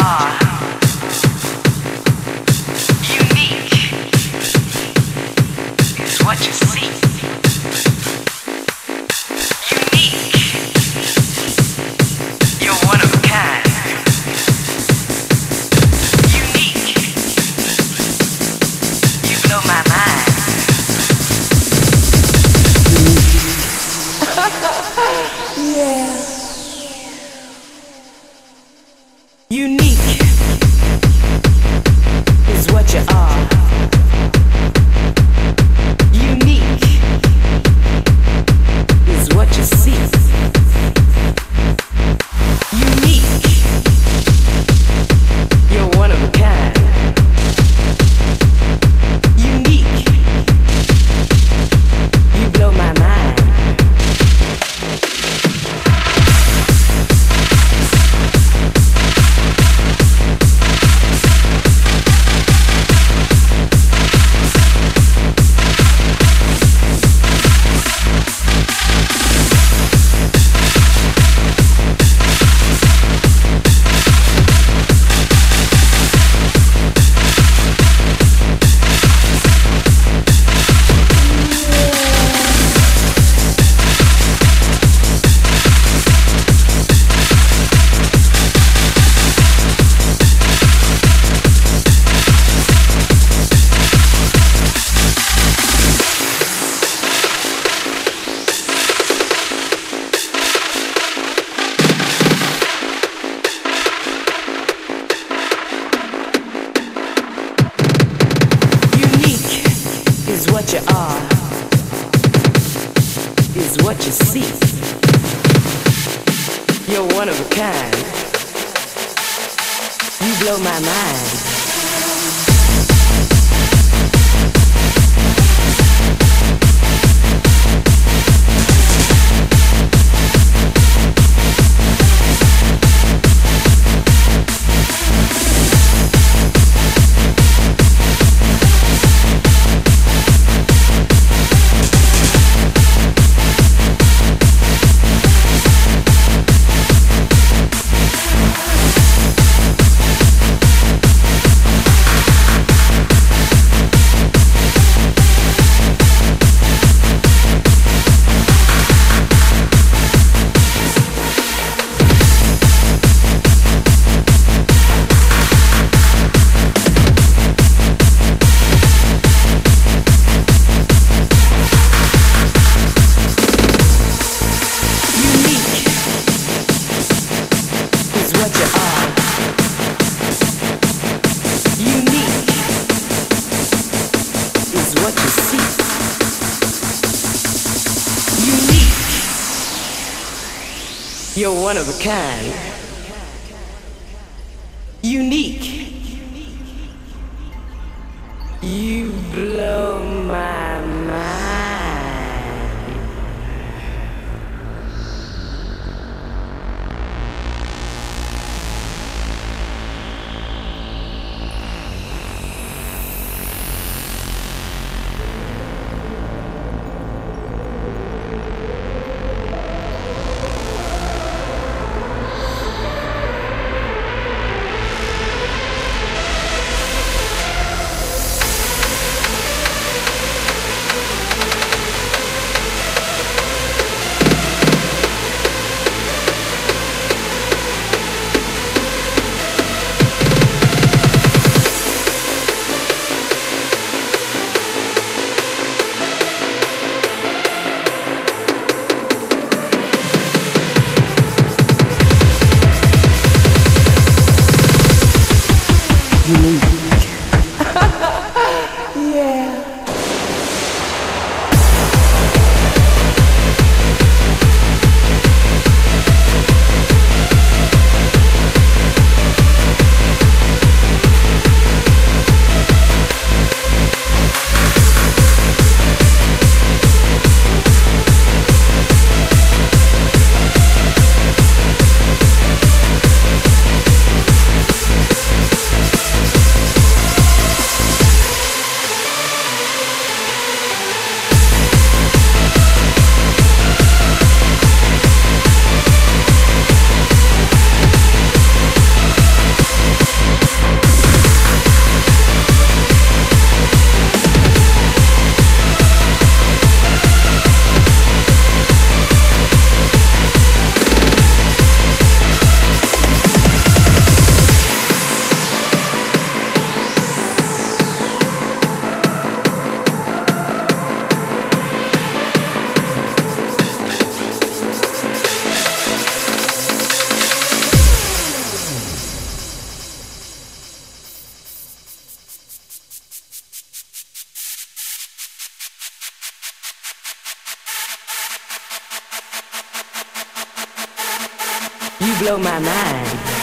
are. is what you see. You're one of a kind. You blow my mind. You're one of a kind. Unique. You blow my unique. You blow my mind.